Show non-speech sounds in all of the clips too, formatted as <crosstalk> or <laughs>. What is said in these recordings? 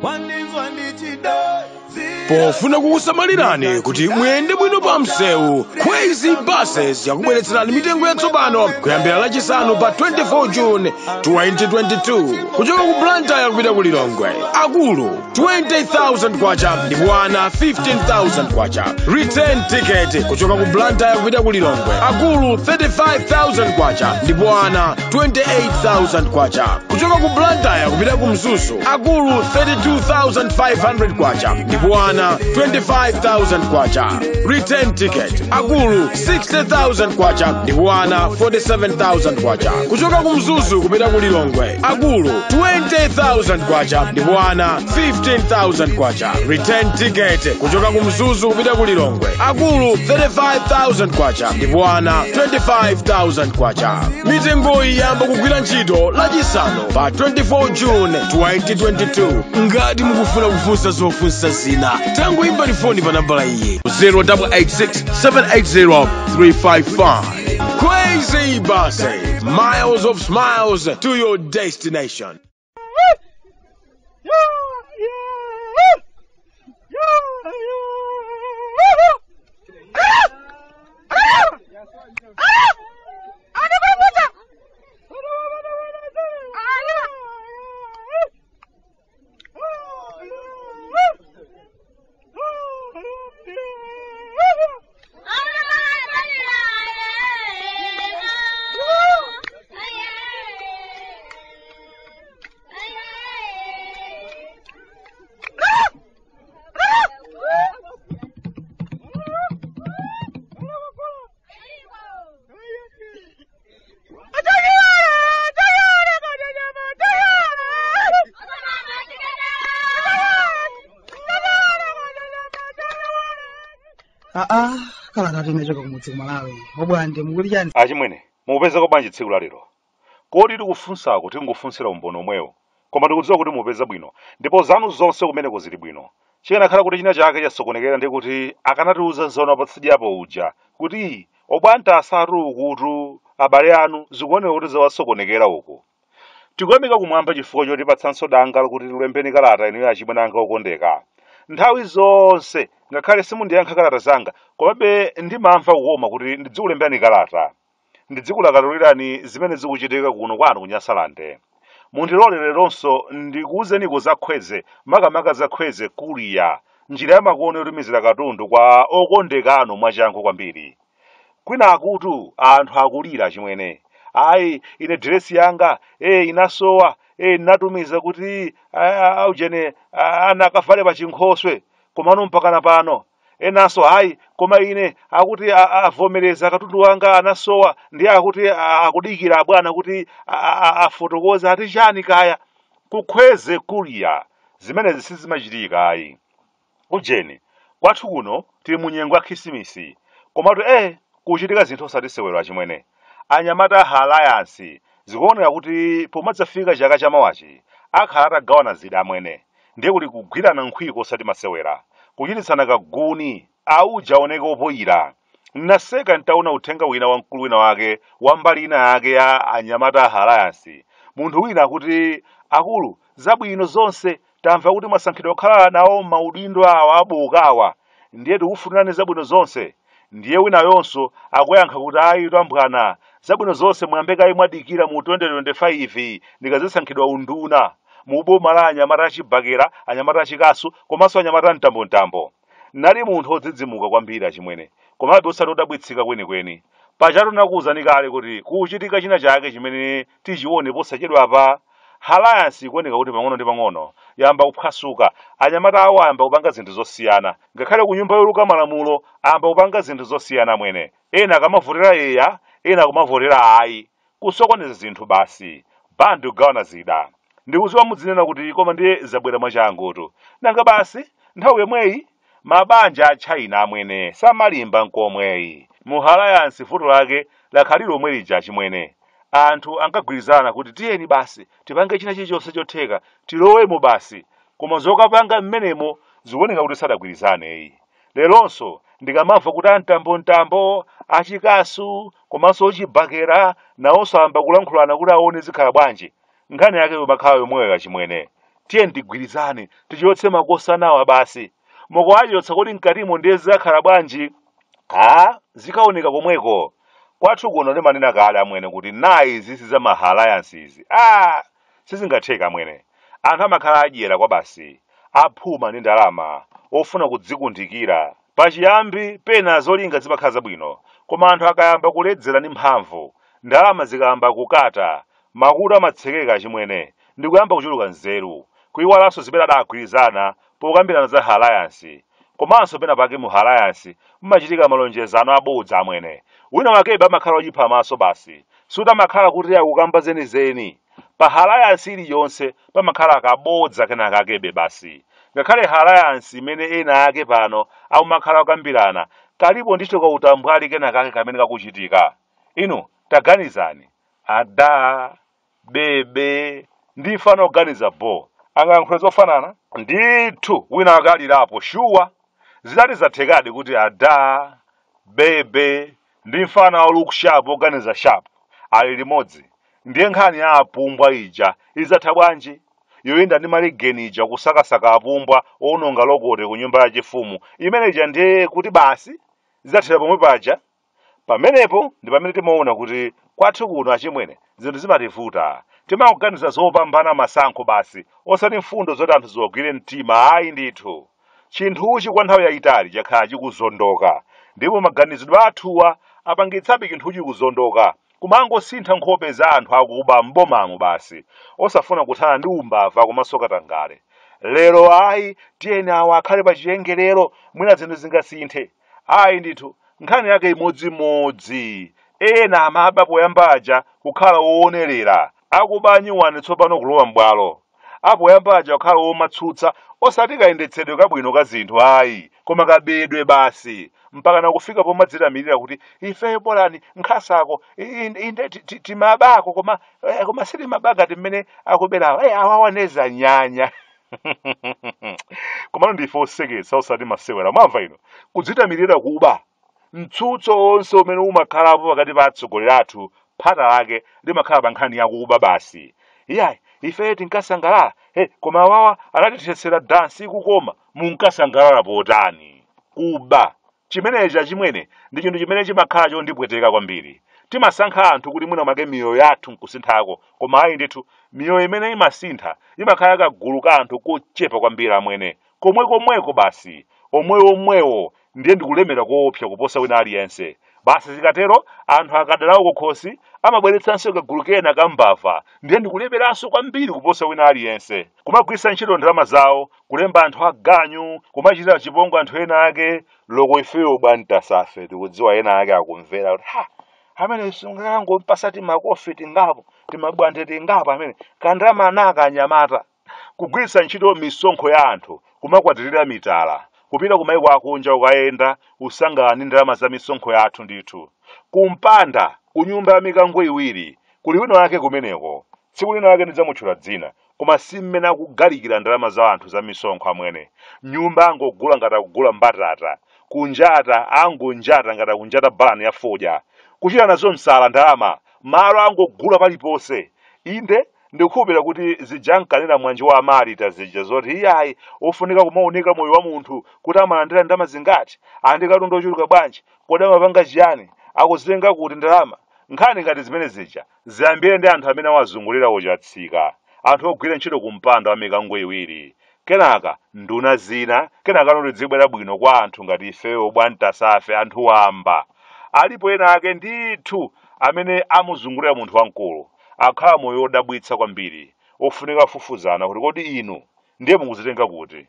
万年万。Pofuna kukusamalirani kuti muyende bwino pa msewu crazy buses yakubweretserani mitengo yatsopano kuyambira lachisanu pa 24 june 2022 kuchoka ku blantyre kupita ku lilongwe. Akulu 20000 kwacha ndipo ana 15000 kwacha. Return ticket kuchoka ku blantyre kupita ku lilongwe. Akulu 35000 kwacha. Ndipo ana 28000 kwacha. Kuchoka ku blantyre kupita ku mzuzu akulu 32500 kwacha. Ndipo ana 25000 kwacha. Return ticket akulu 60000 kwacha. Ndipo 47000 kwacha. Kuchoka ku mzuzu kupita ku lilongwe akulu 20000 kwacha. Ndipo 15000 kwacha. Return ticket kuchoka ku mzuzu kupita ku lilongwe akulu 35000 kwacha. Ndipo 25000 kwacha. Mitengoyi yamba kugwira ntchito lachisanu pa 24 june 2022 ngati mukufuna kufunsa zofunsa zina tangoimbani foni pa nambala iyi 086780 crazy buses miles of smiles to your destination aa kala tati inachoka kumudzi kumalawi. Obwande mukuti chani achimwene mupezeko bwanji tsiku lalero kodi tikufunsako tingofunsira umboni omwewo? Koma tikudziwa kuti mupeza bwino. Ndipo zanu zonse kumeneko zili bwino. Chikanakhala kuti china chake chasokonekera ndi kuti akanatiuza nzono patsidyapo uja kuti obwanta asatu ukutu abale anu zikuoneka kuti zawasokonekera uku. Tikuyamika kumwamba chifukwa chotipatsanso danga kuti tilembeni kalata inuyo achimwene anga okondeka nthawi zonse ngakhale simundiyankha kalata zanga komabe ndimamva kukoma kuti ndizikulemberani kalata? Ndidzikulakatulirani zimene zikuchitika kuno kwanu kunyasalande mundilole leronso ndikuwuzeniko za khweze makamaka za khweze kuliya njira yamakono yotumizira katundu kwa okondeka anu mwachangu kwambiri. Kwina akutu anthu akulira chimwene. Ayi ine diresi yanga e inasowa ndinatumiza kuti aujene ana akavale pa chinkhoswe komano mpakana pano. Enanso hayi koma ine akuti avomereza katundu wanga anasowa ndi akuti akudikira abwana kuti afotokoze. Ati chani kaya? Kukhweze kuliya zimenezi sizimachitika ayi ujeni kwathu kuno tili mu nyengo ya khisimisi komatu eh kuchitika zinthu osatisewero achimwene anyamata a alliance zikuoneka kuti pomadzafika chaka chamawachi akhala atagawana zida amwene ndiye kuti kugwirana nkhwiko osati masewera kuchititsana kaguni auja aoneka opoyira. Naseka ntaona uthenga wina wa mkulu wina wake wa mbali ina yake ya anyamata alliance. Munthu wina akuti akulu zabwino zonse tamva kuti mwasankhidwa kukhala nawo maudindo awa abukawa. Ndiye tikufunirani zabwino zonse ndiye winayonso akuyankha kuti ayi tambwana zabwino zonse mwambekayi mwadikira mu 2025 ndikazisankhidwa unduna mu anyamata achibakera anyamata achikasu komanso anyamata mtambontambo nali munthu odzidzimuka kwambiri achimwene komabe usati udabwitsika kwenikweni. Pachatu nakuwuzani kale kuti kuchitika china chake chimene tichione posachedwa pa alliance ikuoneka kuti pang'ono ndi pang'ono yamba kuphwasuka anyamata awo ayamba kupanga zinthu zosiyana. Ngakhale ku nyumba yoluka malamulo ayamba kupanga zinthu zosiyana mwene. Ena akamavotera eya ena akamavotera ayi. Kusokoneza zinthu basi. Bandi kugawana zida. Ndikuziwa mudzinena kuti koma ndiye zabwera mwachangutu nanga basi nthawi yomweyi mabanja a china amwene samalimba nkomweyi. Mu alliance vuto lake lakhalira omwe lija achimwene anthu ankagwirizana kuti tiyeni basi tipange china chilichonse chotheka tilowemo basi koma zokapanga mmenemo zikuoneka kuti sadagwirizaneyi leronso ndikamamva kuti amtambontambo achikasu komanso ochibhakera nawonso amba kulankhulana kuti aone zikhala bwanji. Nkhani yake yomakhala yomweyo kachimwene tiyeni tigwirizane tichotse makosa nawa basi. Mokoachotsa kuti mkatimo ndiye zikakhala bwanji a zikaoneka komweko kwathu kuno ndimanena kale amwene kuti nayi zisi za mahalayansizi. Ah sizingatheka amwene anthu amakhala adyera kwa basi aphuma ndi ndalama ofuna kudzikundikira. Pachiyambi pena zolinga zimakhala zabwino. Koma anthu akayamba kuledzera ndi mphamvu. Ndalama zikayamba kukata. Makutu amatsekeka chimwene. Ndi kuyamba kuchuluka nzeru. Kuyiwalanso zimene adagwirizana pokambirana za halayansi. Komanso pena pake mu halayansi mmachitika malonjezano abodza amwene wina wakebe amakhala ochipha maso basi. Suta makhala kuti akukamba zenizeni pa halayansi iliyonse pamakhala akabodza kenaka akebe basi. Ngakhale halayansi imene ena ake pano akumakhala kukambirana kalipo kwa kautambwali kenaka ake kamene kakuchitika inu taganizani. Ada bebe ndifana kuganiza bo. Angayankhule zofanana ndithu wina akalirapo shuwa. Zidati zathekadi kuti ada bebe ndi mfana wa look sharp oganiza sharp. Ali limodzi. Ndiye nkhani ya apumbwa ija. Izatha bwanji? Yoyenda ndi maligeni ija kusakasaka apumbwa owononga lokote ku nyumba yachifumu imene ija ndiye kuti basi? Zidathera pomwe paja? Pamenepo ndi pamene timaona kuti kwathu kuno achimwene zinthu zimativuta timakuganiza zopambana masankho basi osati mfundo zoti anthu zogwire mtima ayi ndithu. Chinthuchi kwa nthawi yayitali chakhala chikuzondoka. Ndipo maganizidwe athuwa apangitsabe chinthuchi kuzondoka. Kumangosintha nkhope za anthu akuba mbomamo basi. Osafuna kuthana ndi umbava komanso katangale lero ayi tiyeni awa akhale pa chiyengerero mwina zinthu zingasinthe. Ayi ndithu nkhani yake imodzimodzi. Ena amaba poyambaja kukhala woonerera akuba anyuwani tsopano kulowa m'bwalo apoyambaja kukhala womatsutsa osati kayendetsedwe kabwino ka zinthu ayi koma kabedwe basi. Mpaka nakufika pomadzilamirira kuti ifeyo polani nkhasako inde ti- ti- timabako koma eh, koma sitimabaka timene akuberawa eh, awawaneza nyanya. <laughs> Komano ndife oseketsa osati masewera. Mwamva ino kudzitamirira kuba mtsutso wonse umene umakhalapo pakati pa atsogoleri athu phata lake limakhala pa nkhani yakuba basi. Iyayi ife tinkasangalala hey, koma awawa anatitesera dansi kukoma munkasangalala potani kuba chimeneja chimwene ndi chinthu chimene chimakhala chondipweteka kwambiri. Timasankha anthu kuti mwina mwake miyoyo yathu nkusinthako koma ayi ndithu miyoyo imene imasintha imakhala kagulu ka anthu kochepa kwambiri amwene. Komwe komweko basi omwewo omwewo ndiye ndikulemera koopsa kuposa wina aliyense basi zikatero anthu akadalawo kukhosi amabweretsanso kagulu kena kambava ndiye ndikulemeranso kwambiri kuposa wina aliyense. Kumagwiritsa ntchito ndalama zawo kulemba anthu aganyu kumachitira chipongwe anthu ena ake loko ifeyo bwanitasafe tikudziwa ena ake akumvera kuti ha amene sungangompasa timakofi tingapo timabwante tingapo amene kandalama anaka anyamata kugwiritsa ntchito misonkho ya anthu kumakwatirira mitala kupita kumayiko akunja ukayenda usangana ndi ndalama za misonkho yathu ndithu. Kumpanda kunyumba ya mikango iwiri kuli wina wake kumeneko. Tsiku lina lake ndidzamutchula dzina. Koma si mmene akugalikira ndalama za anthu za misonkho amwene. Nyumba angogula ngati akugula mbatata. Kunjata angonjata ngati akunjata balani ya fodya kuchita nazo msala ndalama malo angogula paliponse inde ndikukhulupirira kuti zijankanena mwanji wa amalita zija zoti iyayi ufunika kumaoneka moyo wa munthu kuti amalandira ndama zingati? Andikatundu ochuluka bwanji? Kodi amapanga chiyani? Akuzilenga kuti ndalama? Nkhani ngati zimene zija? Ziyambire ndi anthu amene awazungulira ochatsika anthu ogwira ntchito kumpanda wa mikango iwiri. Kenaka nduna zina? Kenaka noti zibwera bwino kwa anthu ngati ifewo bwanitasafe anthu wamba. Alipo ena ake ndithu amene amuzungulira munthu wamkulu akhala moyo wodabwitsa kwambiri ofunika kufufuzana kuti kodi inu ndiye mukuzitenga kuti?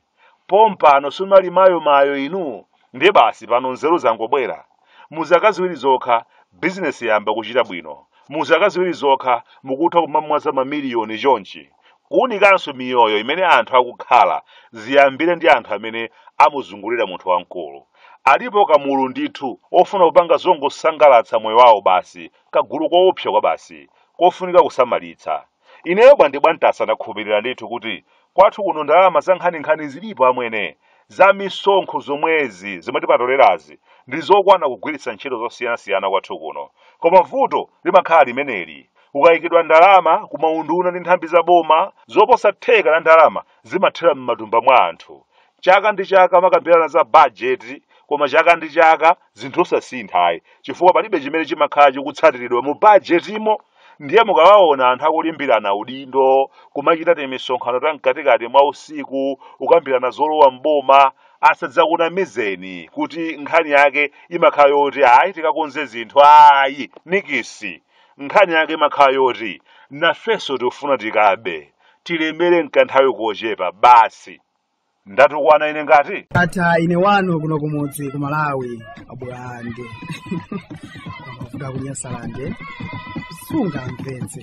Pompano simali mayo mayo inu ndiye basi pano nzeru zangobwera muzaka ziwiri zokha bizinesi yamba kuchita bwino. Muzaka ziwiri zokha mukutha kumamwaza mamiliyoni chonchi. Kuwunikanso miyoyo imene anthu akukhala ziyambire ndi anthu amene amuzungulira munthu wamkulu. Alipo kamulu ndithu ofuna kupanga zongosangalatsa moyo wawo basi kagulu koopsa kwa basi kofunika kusamalitsa. Ineyo bwandi bwantasa ndakhulupirira ndithu kuti kwathu kuno ndalama za nkhaninkhani zilipo amwene za misonkho zomwezi zimatipatolerazi ndi zokwana kugwiritsa ntchito zosiyanasiyana kwathu kuno. Koma vuto limakhala limeneli. Ukayikidwa ndalama kumaunduna ndi nthambi za boma zoposa theka la ndalama zimathera m'matumba mwa anthu. Chaka ndi chaka makambirana za bajeti koma chaka ndi chaka zinthu osasinthayi chifukwa palibe chimene chimakhala chikutsatiridwa mu bajetimo ndiye mukawaona anthu akulimbirana udindo kumachita timisonkhano ta mkatikati mwa usiku ukambirana zolowa mboma asadzakunamizeni kuti nkhani yake imakhala yoti ayi tikakonze zinthu ayi nikisi. Nkhani yake imakhala yoti nafenso tikufuna tikabe tilemere mkanthawi kochepa basi. Ndatukwana ine ngati? Atha ine wanu kuno kumudzi ku malawi abwande amavuta <laughs> kunyasalande sungangenzi